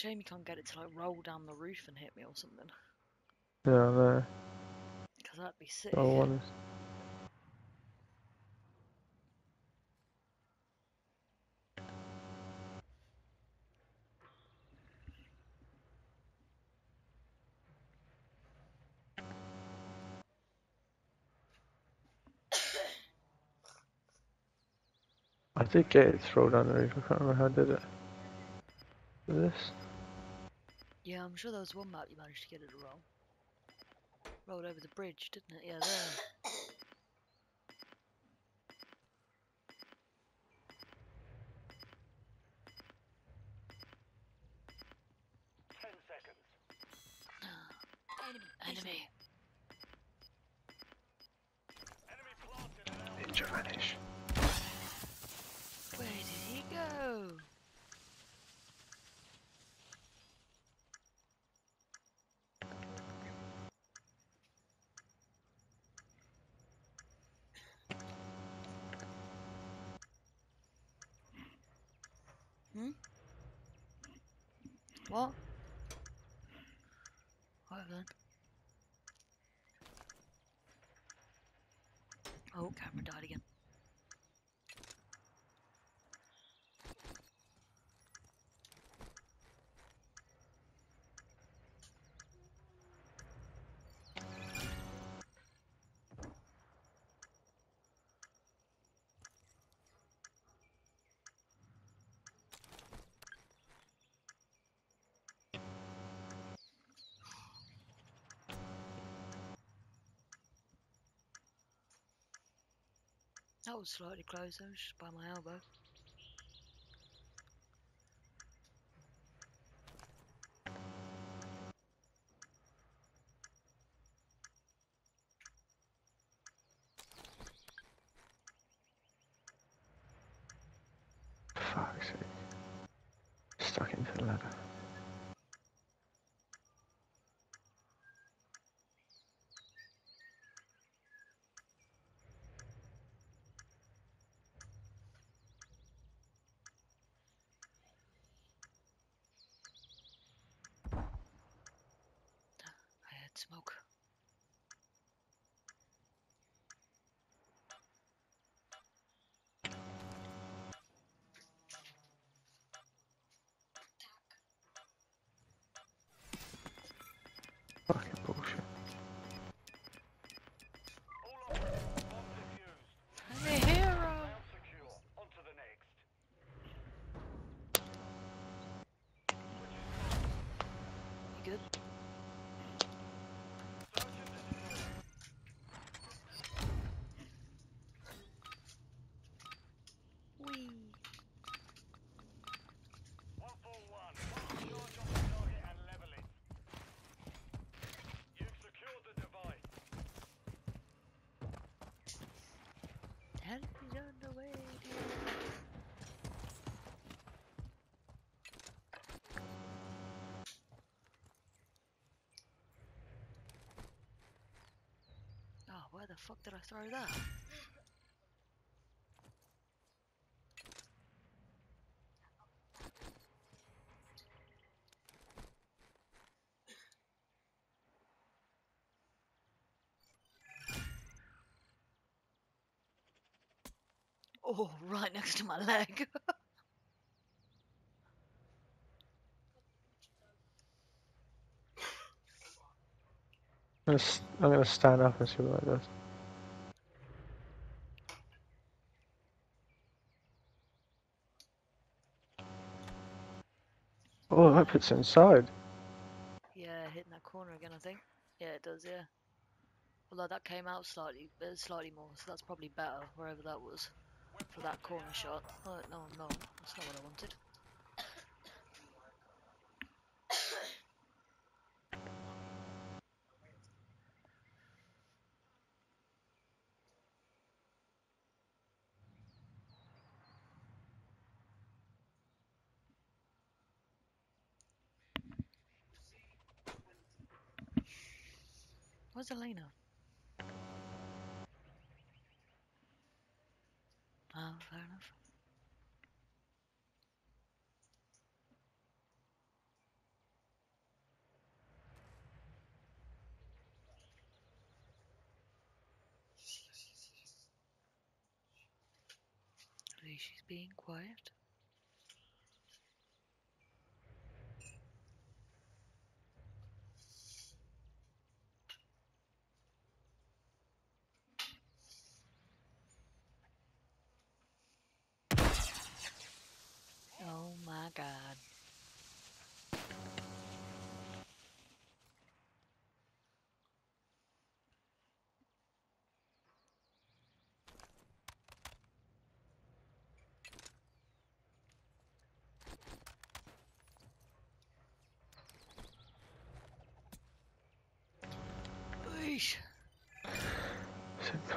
shame you can't get it to like roll down the roof and hit me or something. Yeah, I. Because that'd be sick. Oh, one is. I did get it thrown down the roof. I can't remember how I did it. This? Yeah, I'm sure there was one map you managed to get it wrong. Rolled over the bridge, didn't it? Yeah, there. Ten seconds. Enemy. Enemy planted an L. Ninja vanish. Where did he go? Hmm? What? Then? Oh, camera died again. That was slightly closer, just by my elbow. Fuck's sake. Stuck into the ladder. I had smoke. Where the fuck did I throw that? Oh, right next to my leg. I'm gonna, I'm gonna stand up and see what that does. Oh, that puts it inside. yeah, hitting that corner again, I think. Yeah, it does, yeah. Although that came out slightly, uh, slightly more, so that's probably better, wherever that was, for that corner shot. Oh, no, no, that's not what I wanted. Where's Elena? Oh, fair enough. She's being quiet.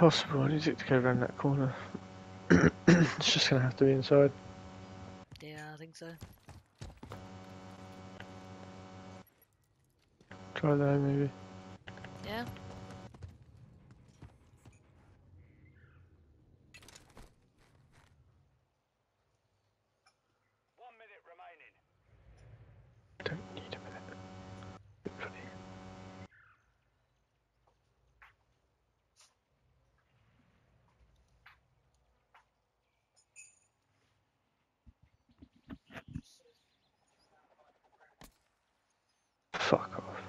It's impossible. I need it to go around that corner. it's just gonna have to be inside. Yeah, I think so. Try there maybe. Yeah? One minute remaining. Don't need a minute. Hopefully. Fuck off.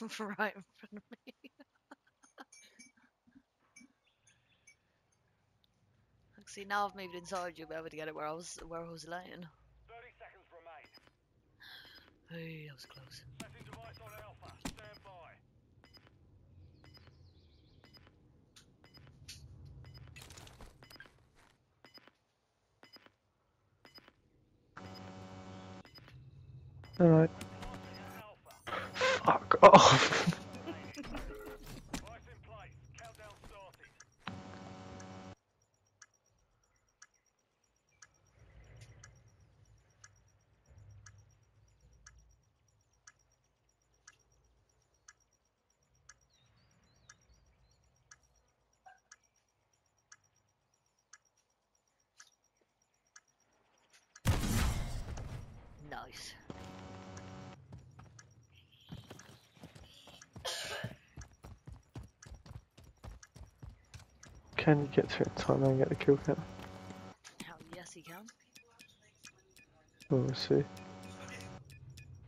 right in front of me. Look, See now I've moved inside, you'll be able to get it where I was where I was laying. 30 seconds remain. Hey, that was close. Setting device on Alpha. Stand by. Alright. Alpha. Off. Oh. Can you get to it in time and get the kill count? Hell yes he can. Well, we'll see.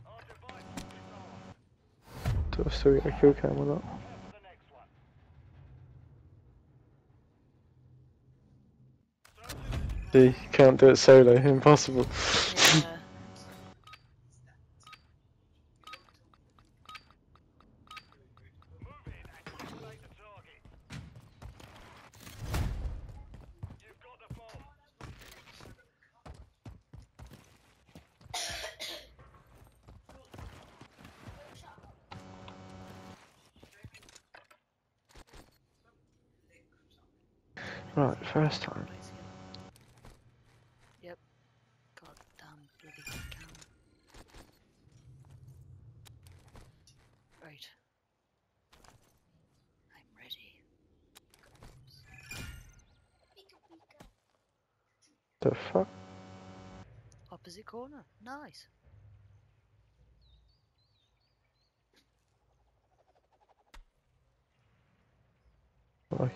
Our device. Do I still get a kill count or not? Prepare for the next one. See, you can't do it solo. Impossible. Yeah. Move in and isolate the target. You've got the bomb. Right, first time. Yep. God damn bloody cam. Right. I'm ready. The fuck? Opposite corner. Nice. Like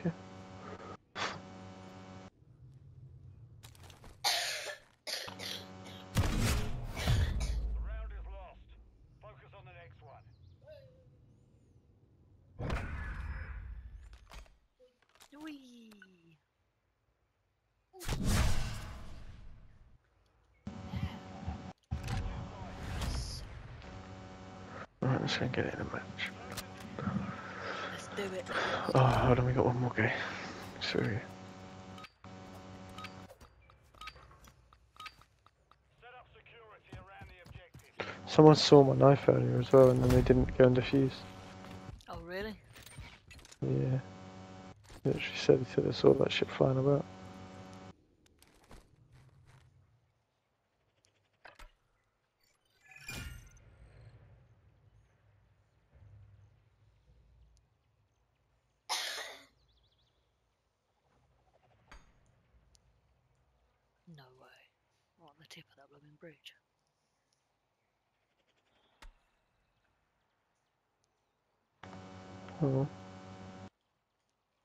Right, let's go and get it in a match. Let's do it. Oh, hold on, we got one more game. Sorry. Set up security around the objective. Someone saw my knife earlier as well, and then they didn't go and defuse. Oh really? Yeah. Literally said he said saw that shit flying about. the tip of that blooming bridge. Oh.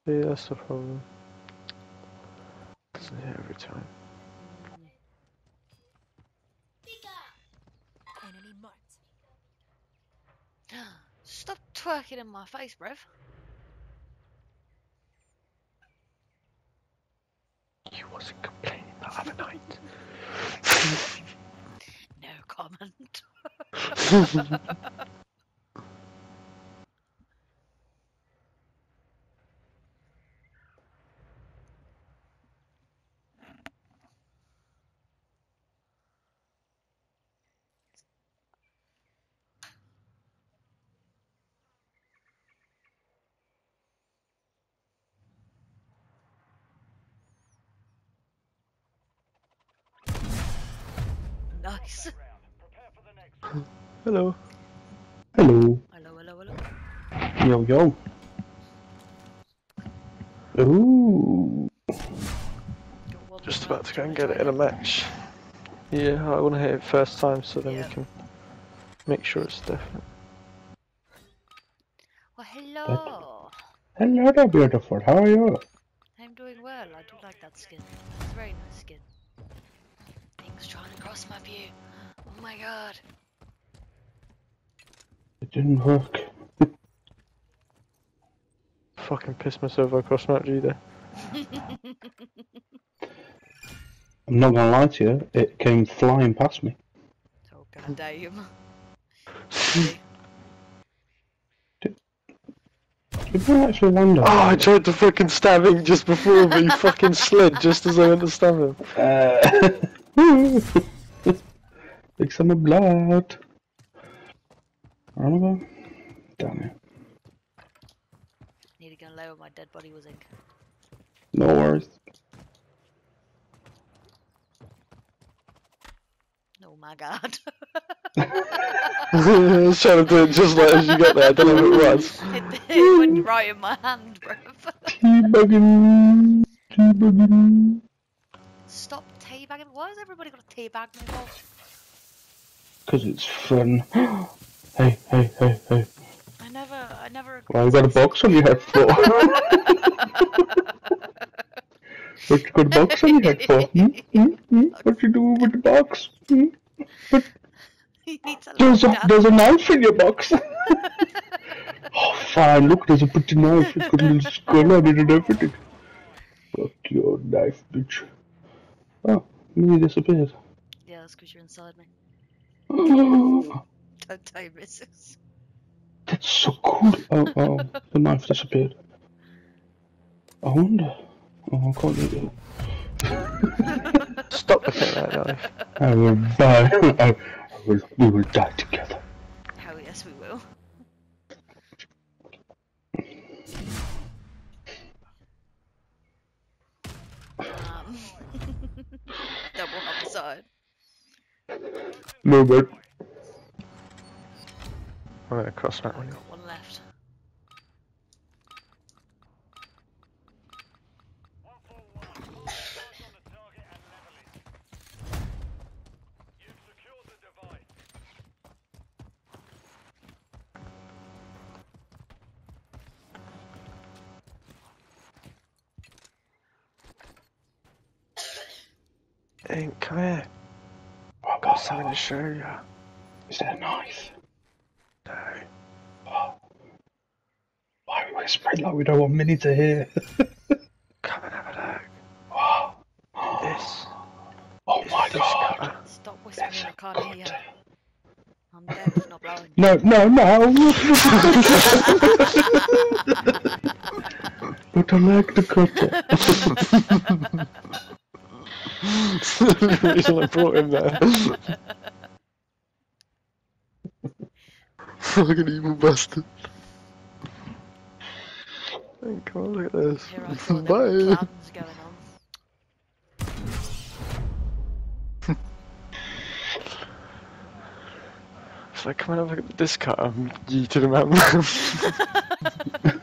Yeah, that's the problem. Doesn't hit every time. Enemy marked. Stop twerking in my face, bruv. Comment. Nice. Round. Prepare for the next one. Hello. Hello. Hello, hello, hello. Yo, yo. Ooh. Just about to go and get it in a match. Yeah, I want to hit it first time so then Yeah. we can make sure it's definite. Well, hello. Hello there, beautiful. How are you? I'm doing well. I do like that skin. It's a very nice skin. Things trying to cross my view. Oh my god. It didn't work. Fucking piss myself across Mount G there. I'm not gonna lie to you, it came flying past me. Oh god damn. Did we actually land Oh, I tried to fucking stab him just before, but he fucking slid just as I went to stab him. Uh, Take some blood. Where am I going? Down here. Need to go where my dead body was ink. No worries. Oh my god. I was trying to do it just like as you got there. I don't know who it was. it, it went right in my hand, bruv. Teabagging. Teabagging. Stop teabagging. Why has everybody got a teabag me for? Because it's fun. hey, hey, hey, hey. I never, I never. Why you got a box on your head for? what you got a box on your head for? Hmm? Hmm? Hmm? What you doing with the box? Hmm? to There's a there's a knife in your box. oh, fine. Look, there's a pretty knife. It's got a little skull on it and everything. Fuck your knife, bitch. Oh, you disappeared. Yeah, that's because you're inside me. Oh, Don't tell your missus. that's so cool. Oh, oh, the knife disappeared. I wonder. Oh, I can't do it. Stop looking at that knife. I will die. I, I will, we will die together. No, but I'm gonna cross that one. got one left. One four one. Eyes on the target and level it. You've secured the device. Hey, come here. oh, I've got something to show you. is that a knife? No. Oh. Why are we whispering like we don't want Minnie to hear? Come and have a oh. look. This. Oh is my this god. cutter. Stop whispering, It's I a can't hear you. cutter. I'm deaf, not blowing. No, no, no. but I like the cutter. The reason I brought him there. Fucking evil bastard. Hey, come on, look at this. Here I thought there were Bye. plans going on. It's like, come on, look at this cut. I'm yeeted him out.